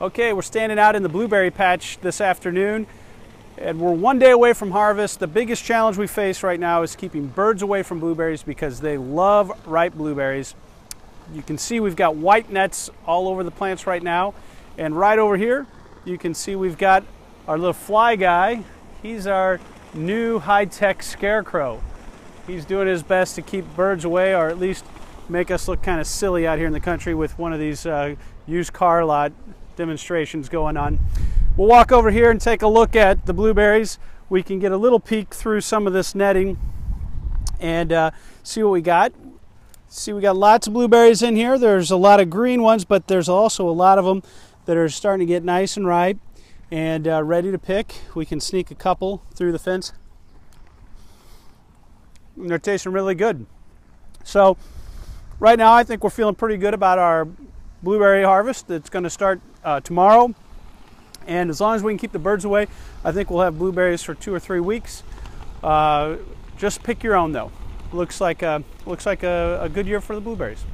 Okay, we're standing out in the blueberry patch this afternoon and we're one day away from harvest. The biggest challenge we face right now is keeping birds away from blueberries because they love ripe blueberries. You can see we've got white nets all over the plants right now. And right over here, you can see we've got our little fly guy. He's our new high-tech scarecrow. He's doing his best to keep birds away or at least make us look kind of silly out here in the country with one of these uh, used car lot demonstrations going on. We'll walk over here and take a look at the blueberries. We can get a little peek through some of this netting and uh, see what we got. See, we got lots of blueberries in here. There's a lot of green ones, but there's also a lot of them that are starting to get nice and ripe and uh, ready to pick. We can sneak a couple through the fence. And they're tasting really good. So, right now, I think we're feeling pretty good about our blueberry harvest that's going to start uh, tomorrow. And as long as we can keep the birds away, I think we'll have blueberries for two or three weeks. Uh, just pick your own though. Looks like a, looks like a, a good year for the blueberries.